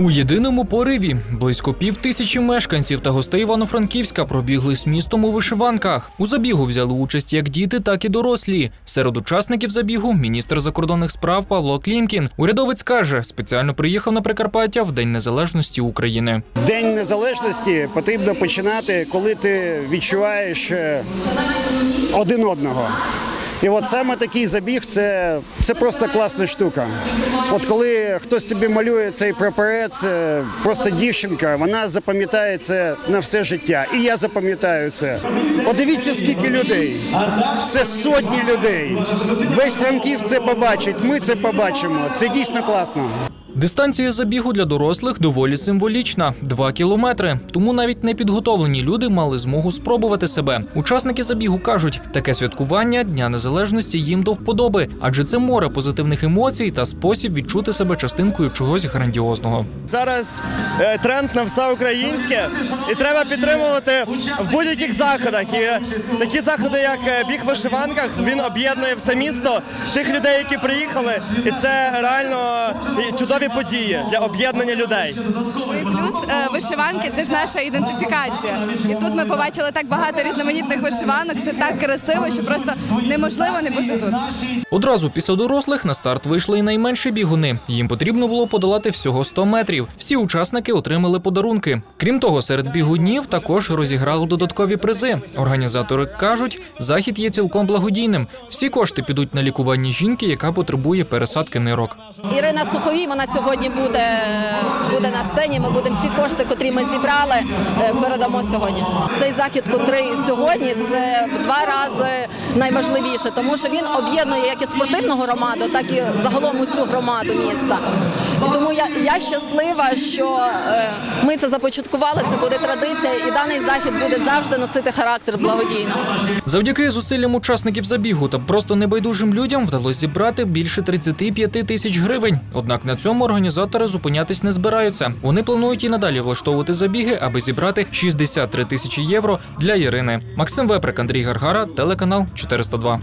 У єдиному пориві близько пів тисячі мешканців та гостей Івано-Франківська пробігли з містом у вишиванках. У забігу взяли участь як діти, так і дорослі. Серед учасників забігу міністр закордонних справ Павло Клімкін. Урядовець каже, спеціально приїхав на Прикарпаття в День Незалежності України. День незалежності потрібно починати, коли ти відчуваєш е, один одного. І от саме такий забіг це, це просто класна штука. От коли хтось тобі малює цей прапорець, е, просто дівчинка, вона запам'ятає це на все життя. І я запам'ятаю це. Подивіться, скільки людей. Це сотні людей. Весь Франків це побачить. Ми це побачимо. Це дійсно класно. Дистанція забігу для дорослих доволі символічна 2 кілометри. Тому навіть непідготовлені люди мали змогу спробувати себе. Учасники забігу кажуть, таке святкування Дня Незалежності їм до вподоби, адже це море позитивних емоцій та спосіб відчути себе частинкою чогось грандіозного. Зараз е, тренд на все українське, і треба підтримувати в будь-яких заходах. І такі заходи, як е, біг в вишиванках, він об'єднує все місто тих людей, які приїхали, і це реально е, чудові події для об'єднання людей. Ну і плюс е, вишиванки це ж наша ідентифікація. І тут ми побачили так багато різноманітних вишиванок. Це так красиво, що просто неможливо не бути тут. Одразу після дорослих на старт вийшли і найменші бігуни. Їм потрібно було подолати всього 100 метрів. Всі учасники отримали подарунки. Крім того, серед бігунів також розіграли додаткові призи. Організатори кажуть, захід є цілком благодійним. Всі кошти підуть на лікування жінки, яка потребує пересадки нирок. Ірина Суховій, вона сьогодні буде, буде на сцені. Ми будемо всі кошти, котрі ми зібрали, е, передамо сьогодні. Цей захід, котрий сьогодні, це в два рази найважливіше, тому що він об'єднує як і спортивну громаду, так і загалом усю громаду міста. Тому я, я щаслива, що е, ми це започаткували. Це буде традиція, і даний захід буде завжди носити характер благодійного. Завдяки зусиллям учасників забігу та просто небайдужим людям вдалося зібрати більше 35 тисяч гривень. Однак на цьому організатори зупинятись не збираються. Вони планують і надалі влаштовувати забіги, аби зібрати 63 тисячі євро для Ірини. Максим Веприк, Андрій Гаргара, телеканал 402.